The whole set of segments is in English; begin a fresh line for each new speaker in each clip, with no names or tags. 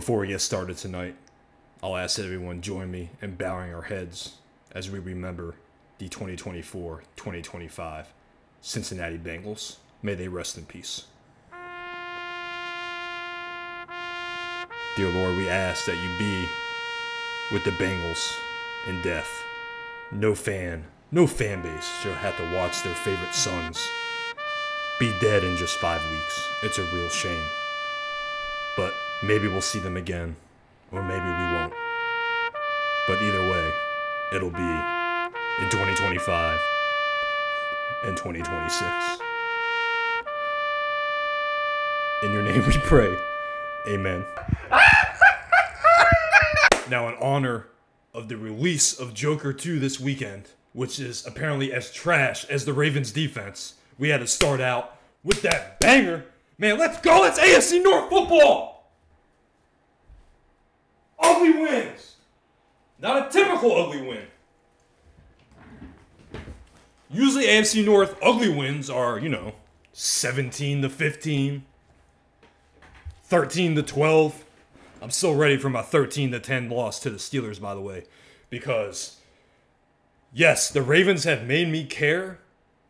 Before we get started tonight, I'll ask that everyone join me in bowing our heads as we remember the 2024 2025 Cincinnati Bengals. May they rest in peace. Dear Lord, we ask that you be with the Bengals in death. No fan, no fan base shall have to watch their favorite sons be dead in just five weeks. It's a real shame. Maybe we'll see them again, or maybe we won't. But either way, it'll be in 2025 and 2026. In your name we pray. Amen. now, in honor of the release of Joker 2 this weekend, which is apparently as trash as the Ravens defense, we had to start out with that banger. Man, let's go. It's AFC North football. Ugly wins. Not a typical ugly win. Usually AFC North ugly wins are, you know, 17 to 15, 13 to 12. I'm still ready for my 13 to 10 loss to the Steelers, by the way, because yes, the Ravens have made me care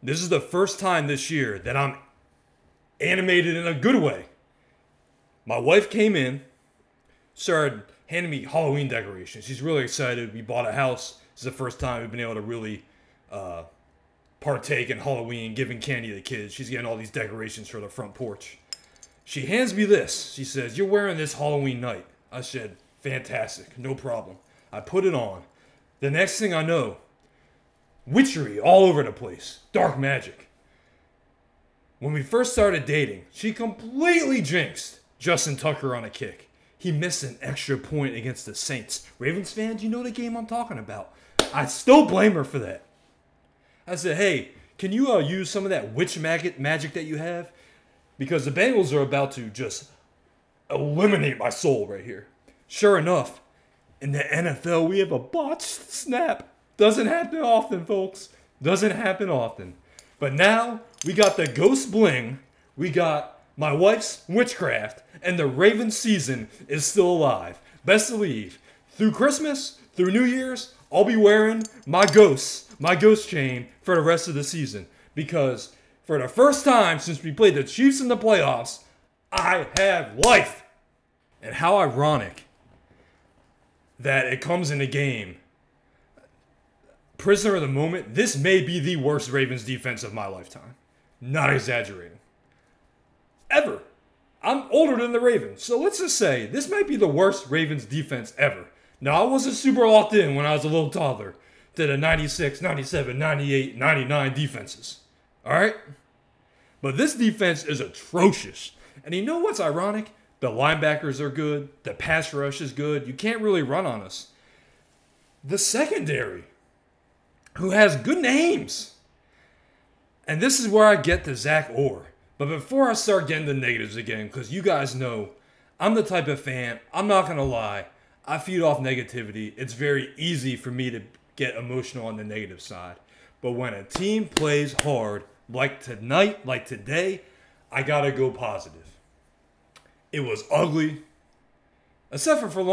this is the first time this year that I'm animated in a good way. My wife came in, started handing me Halloween decorations. She's really excited. We bought a house. This is the first time we've been able to really uh, partake in Halloween, giving candy to the kids. She's getting all these decorations for the front porch. She hands me this. She says, You're wearing this Halloween night. I said, Fantastic, no problem. I put it on. The next thing I know, witchery all over the place, dark magic. When we first started dating, she completely jinxed Justin Tucker on a kick. He missed an extra point against the Saints. Ravens fans, you know the game I'm talking about. I still blame her for that. I said, hey, can you uh, use some of that witch magic, magic that you have? Because the Bengals are about to just eliminate my soul right here. Sure enough, in the NFL, we have a botched snap. Doesn't happen often, folks. Doesn't happen often. But now we got the ghost bling, we got my wife's witchcraft, and the Raven season is still alive. Best believe. Through Christmas, through New Year's, I'll be wearing my ghosts, my ghost chain for the rest of the season. Because for the first time since we played the Chiefs in the playoffs, I have life. And how ironic that it comes in a game prisoner of the moment, this may be the worst Ravens defense of my lifetime. Not exaggerating. Ever. I'm older than the Ravens, so let's just say this might be the worst Ravens defense ever. Now, I wasn't super locked in when I was a little toddler to the 96, 97, 98, 99 defenses. All right? But this defense is atrocious. And you know what's ironic? The linebackers are good, the pass rush is good. You can't really run on us. The secondary who has good names. And this is where I get to Zach Orr. But before I start getting the negatives again, because you guys know I'm the type of fan, I'm not going to lie, I feed off negativity. It's very easy for me to get emotional on the negative side. But when a team plays hard, like tonight, like today, I got to go positive. It was ugly. Except for, for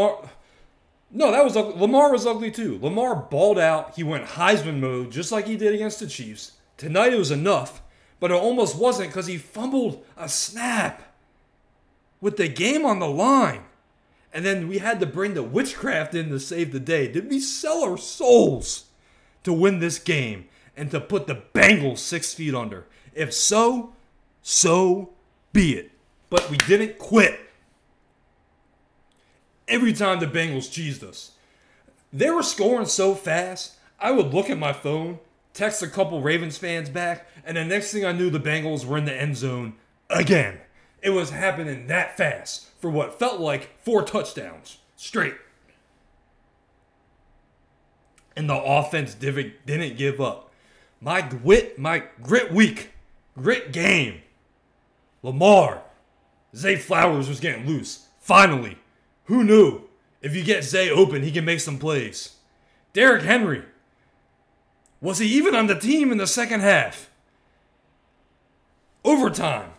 no, that was ugly. Lamar was ugly too. Lamar balled out. He went Heisman mode just like he did against the Chiefs. Tonight it was enough, but it almost wasn't because he fumbled a snap with the game on the line. And then we had to bring the witchcraft in to save the day. Did we sell our souls to win this game and to put the Bengals six feet under? If so, so be it. But we didn't quit every time the Bengals cheesed us. They were scoring so fast, I would look at my phone, text a couple Ravens fans back, and the next thing I knew, the Bengals were in the end zone again. It was happening that fast for what felt like four touchdowns straight. And the offense didn't give up. My grit, my grit week, grit game. Lamar, Zay Flowers was getting loose. Finally, who knew? If you get Zay open, he can make some plays. Derrick Henry. Was he even on the team in the second half? Overtime.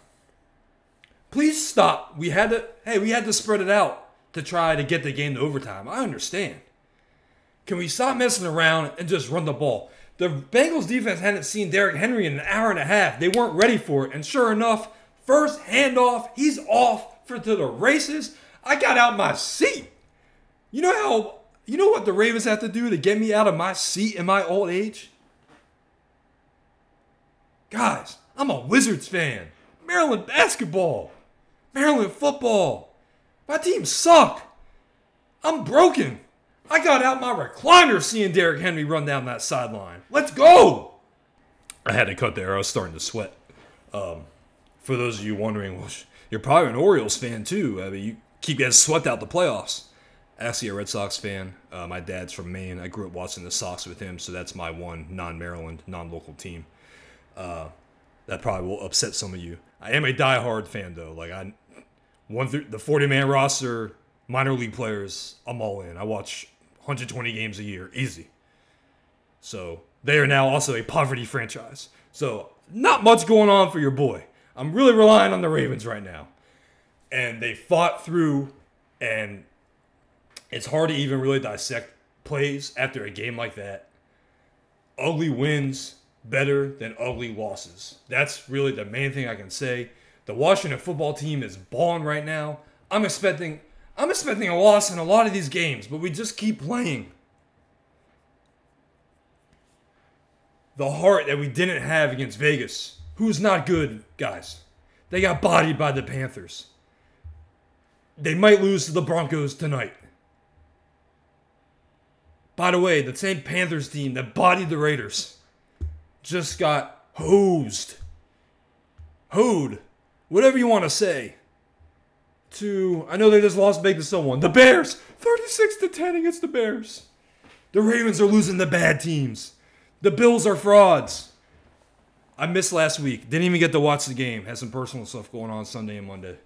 Please stop. We had to hey, we had to spread it out. to try to get the game to overtime. I understand. Can we stop messing around and just run the ball? The Bengals defense hadn't seen Derrick Henry in an hour and a half. They weren't ready for it. And sure enough, first handoff, he's off for to the races. I got out my seat. You know how you know what the Ravens have to do to get me out of my seat in my old age? Guys, I'm a Wizards fan. Maryland basketball. Maryland football. My team suck. I'm broken. I got out my recliner seeing Derrick Henry run down that sideline. Let's go. I had to cut there. I was starting to sweat. Um, for those of you wondering, well, you're probably an Orioles fan too. I mean, you keep getting swept out the playoffs. Actually, a Red Sox fan. Uh, my dad's from Maine. I grew up watching the Sox with him, so that's my one non-Maryland, non-local team. Uh, that probably will upset some of you. I am a die-hard fan though. Like I, one through the 40-man roster, minor league players, I'm all in. I watch 120 games a year, easy. So they are now also a poverty franchise. So not much going on for your boy. I'm really relying on the Ravens right now. And they fought through, and it's hard to even really dissect plays after a game like that. Ugly wins better than ugly losses. That's really the main thing I can say. The Washington football team is balling right now. I'm expecting I'm expecting a loss in a lot of these games, but we just keep playing. The heart that we didn't have against Vegas, who's not good, guys. They got bodied by the Panthers. They might lose to the Broncos tonight. By the way, the same Panthers team that bodied the Raiders just got hosed. Hoed. Whatever you want to say to I know they just lost big to someone. The Bears, 36 to 10 against the Bears. The Ravens are losing the bad teams. The Bills are frauds. I missed last week. Didn't even get to watch the game. Had some personal stuff going on Sunday and Monday.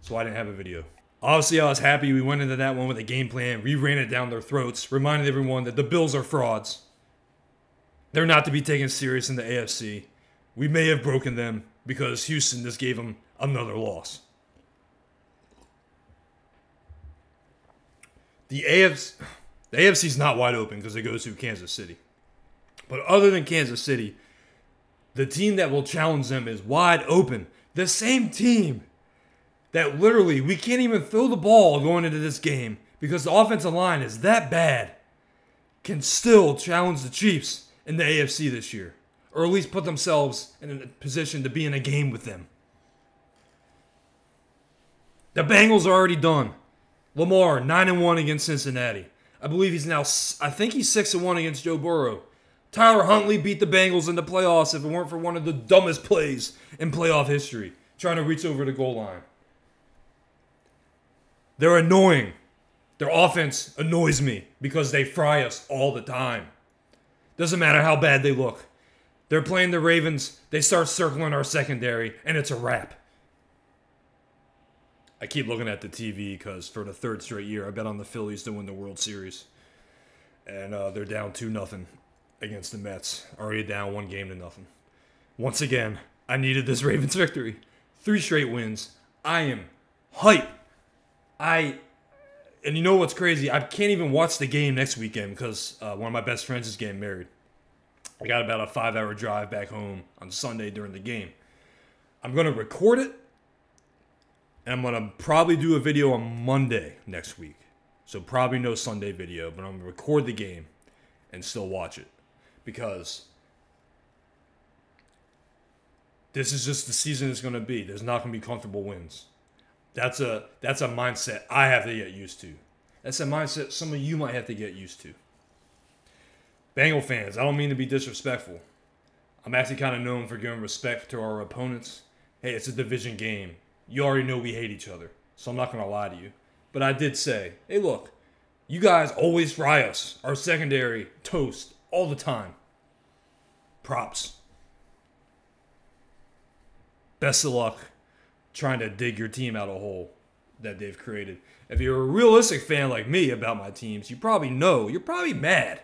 So I didn't have a video. Obviously, I was happy we went into that one with a game plan. We ran it down their throats, reminded everyone that the Bills are frauds. They're not to be taken serious in the AFC. We may have broken them because Houston just gave them another loss. the AFC, the AFC is not wide open because it goes through Kansas City. But other than Kansas City, the team that will challenge them is wide open. The same team that literally we can't even throw the ball going into this game because the offensive line is that bad can still challenge the Chiefs in the AFC this year, or at least put themselves in a position to be in a game with them. The Bengals are already done. Lamar, 9 and 1 against Cincinnati. I believe he's now, I think he's 6 and 1 against Joe Burrow. Tyler Huntley beat the Bengals in the playoffs if it weren't for one of the dumbest plays in playoff history, trying to reach over the goal line. They're annoying. Their offense annoys me because they fry us all the time. Doesn't matter how bad they look. They're playing the Ravens, they start circling our secondary, and it's a wrap. I keep looking at the TV because for the third straight year, I bet on the Phillies to win the World Series, and uh, they're down two nothing against the Mets. Already down one game to nothing. Once again, I needed this Ravens victory. Three straight wins. I am hype. I and you know what's crazy? I can't even watch the game next weekend because uh, one of my best friends is getting married. I got about a five hour drive back home on Sunday during the game. I'm gonna record it and I'm gonna probably do a video on Monday next week. So probably no Sunday video, but I'm gonna record the game and still watch it. Because this is just the season it's gonna be. There's not gonna be comfortable wins. That's a that's a mindset I have to get used to. That's a mindset some of you might have to get used to. Bengal fans, I don't mean to be disrespectful. I'm actually kind of known for giving respect to our opponents. Hey, it's a division game you already know we hate each other, so I'm not going to lie to you. But I did say, hey, look, you guys always fry us, our secondary toast, all the time. Props. Best of luck trying to dig your team out of a hole that they've created. If you're a realistic fan like me about my teams, you probably know, you're probably mad,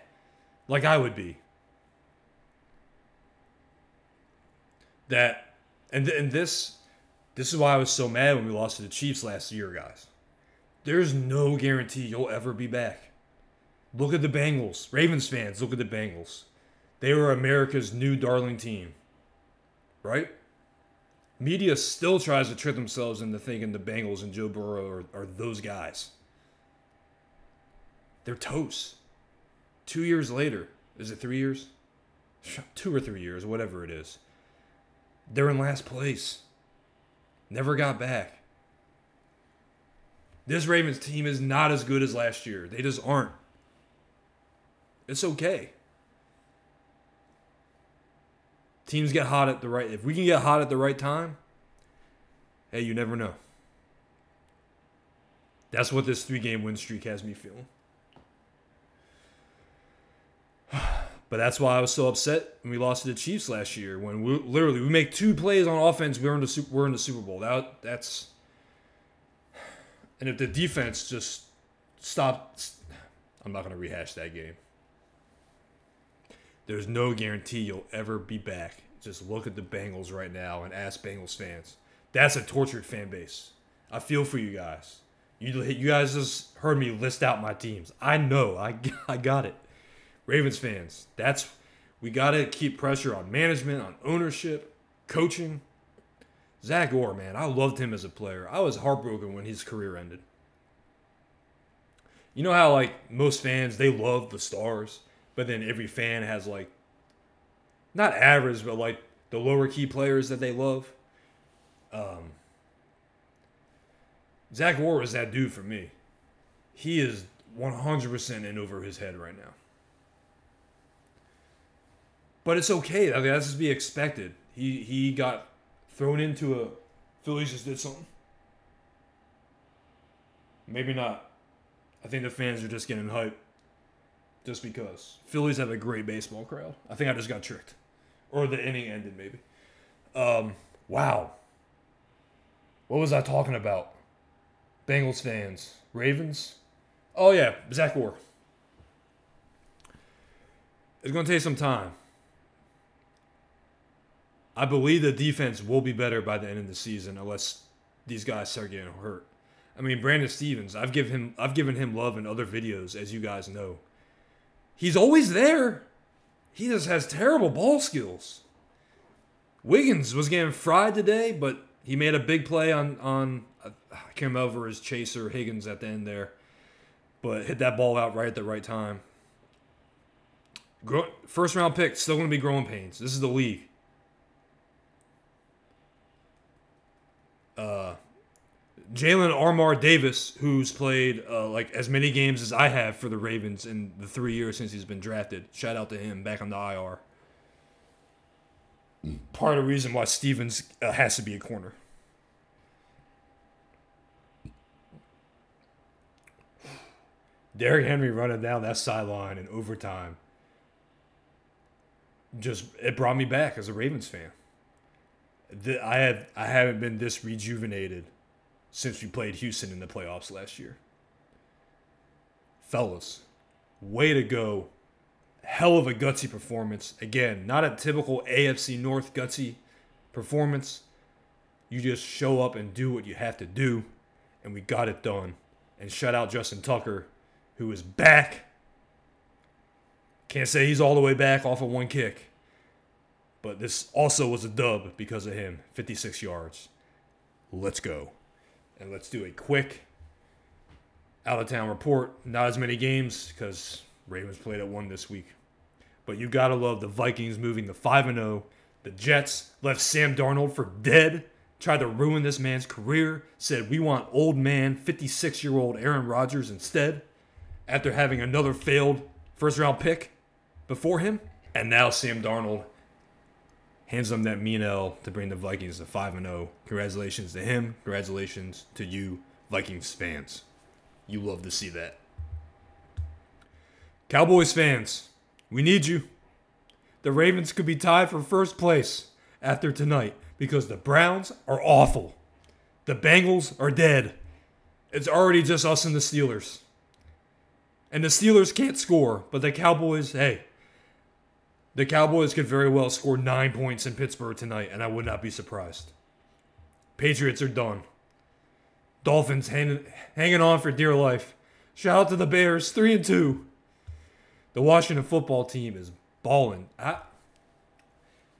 like I would be. That, and, and this this is why I was so mad when we lost to the Chiefs last year, guys. There's no guarantee you'll ever be back. Look at the Bengals. Ravens fans, look at the Bengals. They were America's new darling team. Right? Media still tries to trick themselves into thinking the Bengals and Joe Burrow are, are those guys. They're toast. Two years later, is it three years? Two or three years, whatever it is. They're in last place. Never got back. This Ravens team is not as good as last year. They just aren't. It's okay. Teams get hot at the right. If we can get hot at the right time, hey, you never know. That's what this three-game win streak has me feeling. But that's why I was so upset when we lost to the Chiefs last year. When we literally we make two plays on offense, we're in the we're in the Super Bowl. That that's and if the defense just stopped, I'm not going to rehash that game. There's no guarantee you'll ever be back. Just look at the Bengals right now and ask Bengals fans. That's a tortured fan base. I feel for you guys. You, you guys just heard me list out my teams. I know. I, I got it. Ravens fans, that's we got to keep pressure on management, on ownership, coaching. Zach Orr, man, I loved him as a player. I was heartbroken when his career ended. You know how like most fans they love the stars, but then every fan has like not average, but like the lower key players that they love. Um, Zach Orr is that dude for me. He is 100% in over his head right now. But it's okay. I mean, that's just be expected. He he got thrown into a Phillies just did something. Maybe not. I think the fans are just getting hype. Just because. Phillies have a great baseball crowd. I think I just got tricked. Or the inning ended, maybe. Um, wow. What was I talking about? Bengals fans. Ravens? Oh, yeah. Zach Orr. It's going to take some time. I believe the defense will be better by the end of the season unless these guys start getting hurt. I mean, Brandon Stephens, I've given him I've given him love in other videos, as you guys know. He's always there. He just has terrible ball skills. Wiggins was getting fried today, but he made a big play on on I can't remember his Chase or Higgins at the end there, but hit that ball out right at the right time. First round pick, still going to be growing pains. This is the league. uh, Jalyn Armour-Davis, who's played uh, like as many games as I have for the Ravens in the three years since he's been drafted. Shout out to him back on the IR. Part of the reason why Stephens uh, has to be a corner. Derrick Henry running down that sideline in overtime. Just it brought me back as a Ravens fan. I have I haven't been this rejuvenated since we played Houston in the playoffs last year. Fellas, way to go. Hell of a gutsy performance. Again, not a typical AFC North gutsy performance. You just show up and do what you have to do, and we got it done. And shout out Justin Tucker, who is back. Can't say he's all the way back off of one kick but this also was a dub because of him 56 yards. Let's go. And let's do a quick out of town report. Not as many games because Ravens played at one this week. But you got to love the Vikings moving to 5 0. The Jets left Sam Darnold for dead, tried to ruin this man's career, said we want old man, 56 year old Aaron Rodgers instead, after having another failed first round pick before him. And now Sam Darnold hands them that mean L to bring the Vikings to 5 0. Congratulations to him. Congratulations to you, Vikings fans. You love to see that. Cowboys fans, we need you. The Ravens could be tied for first place after tonight because the Browns are awful. The Bengals are dead. It's already just us and the Steelers. And the Steelers can't score, but the Cowboys, hey, the Cowboys could very well score nine points in Pittsburgh tonight, and I would not be surprised. Patriots are done. Dolphins hanging hanging on for dear life. Shout out to the Bears, three and two. The Washington football team is balling.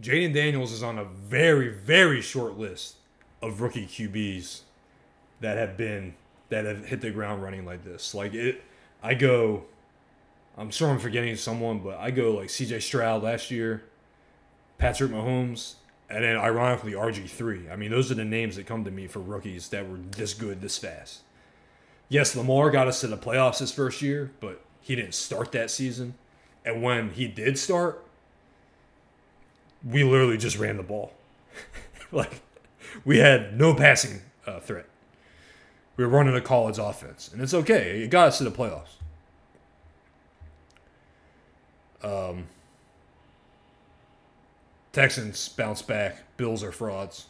Jayden Daniels is on a very, very short list of rookie QBs that have been that have hit the ground running like this. Like it, I go. I'm sure I'm forgetting someone, but I go like C.J. Stroud last year, Patrick Mahomes, and then ironically RG3. I mean, those are the names that come to me for rookies that were this good this fast. Yes, Lamar got us to the playoffs his first year, but he didn't start that season. And when he did start, we literally just ran the ball. like we had no passing uh, threat. We were running a college offense, and it's okay. It got us to the playoffs. Um, Texans bounce back. Bills are frauds.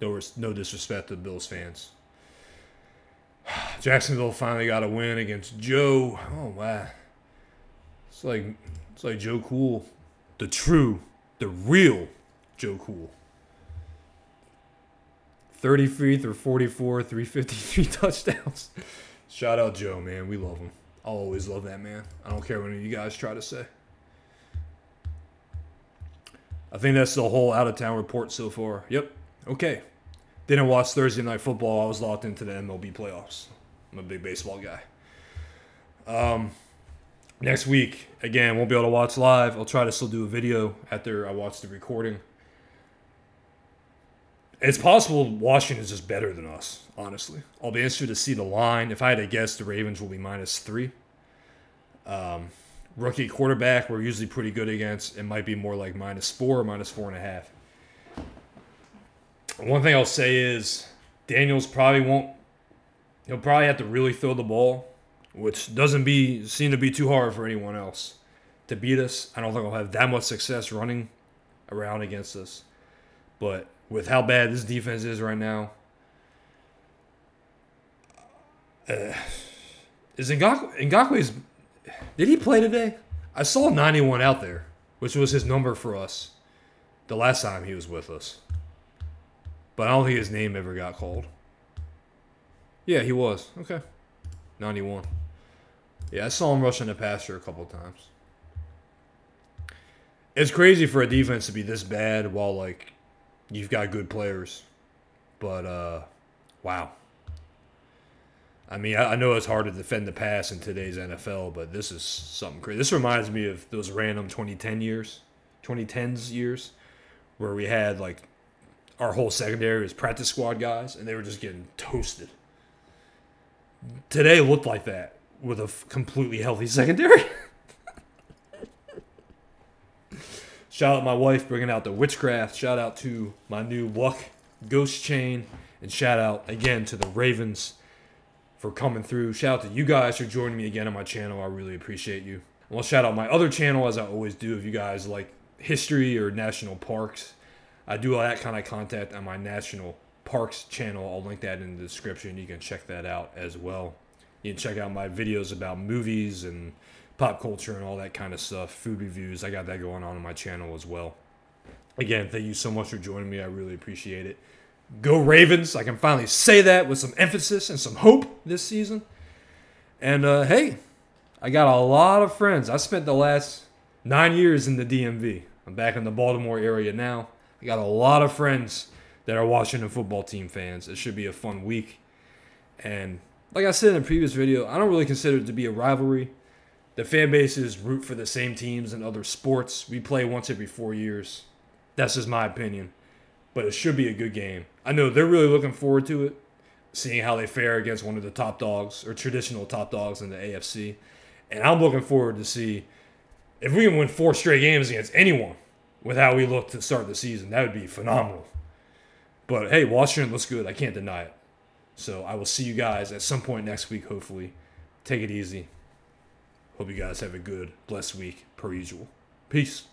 No, no disrespect to Bills fans. Jacksonville finally got a win against Joe. Oh wow, it's like it's like Joe Cool, the true, the real Joe Cool. 33 through 44, 353 touchdowns. Shout out Joe, man. We love him. I'll always love that man. I don't care what you guys try to say. I think that's the whole out of town report so far. Yep. Okay. Didn't watch Thursday night football. I was locked into the MLB playoffs. I'm a big baseball guy. Um, next week, again, won't be able to watch live. I'll try to still do a video after I watch the recording. It's possible Washington is just better than us, honestly. I'll be interested to see the line. If I had to guess, the Ravens will be minus three. Um, rookie quarterback, we're usually pretty good against. It might be more like minus four or minus four and a half. One thing I'll say is Daniels probably won't. He'll probably have to really throw the ball, which doesn't be seem to be too hard for anyone else to beat us. I don't think I'll have that much success running around against us. But with how bad this defense is right now. Uh, is Ngakoue, Ngakoue's did he play today? I saw 91 out there, which was his number for us the last time he was with us. But I don't think his name ever got called. Yeah, he was. Okay. 91. Yeah, I saw him rushing the passer a couple times. It's crazy for a defense to be this bad while like you've got good players. But uh, wow. I mean, I, I know it's hard to defend the pass in today's NFL, but this is something crazy. This reminds me of those random 2010 years, 2010s years, where we had like our whole secondary was practice squad guys, and they were just getting toasted. Today looked like that with a completely healthy secondary. Shout out my wife bringing out the witchcraft. Shout out to my new luck ghost chain. And shout out again to the Ravens for coming through. Shout out to you guys for joining me again on my channel. I really appreciate you. And I'll shout out my other channel as I always do. If you guys like history or national parks, I do all that kind of content on my national parks channel. I'll link that in the description. You can check that out as well. You can check out my videos about movies and pop culture and all that kind of stuff, food reviews. I got that going on on my channel as well. Again, thank you so much for joining me. I really appreciate it. Go Ravens. I can finally say that with some emphasis and some hope this season. And uh, hey, I got a lot of friends. I spent the last nine years in the DMV. I'm back in the Baltimore area now. I got a lot of friends that are Washington football team fans. It should be a fun week. And like I said in a previous video, I don't really consider it to be a rivalry the fan bases root for the same teams in other sports. We play once every four years. That's just my opinion. But it should be a good game. I know they're really looking forward to it, seeing how they fare against one of the top dogs or traditional top dogs in the AFC. And I'm looking forward to see if we can win four straight games against anyone with how we look to start the season. That would be phenomenal. But hey, Washington looks good. I can't deny it. So I will see you guys at some point next week, hopefully. Take it easy. Hope you guys have a good, blessed week, per usual. Peace.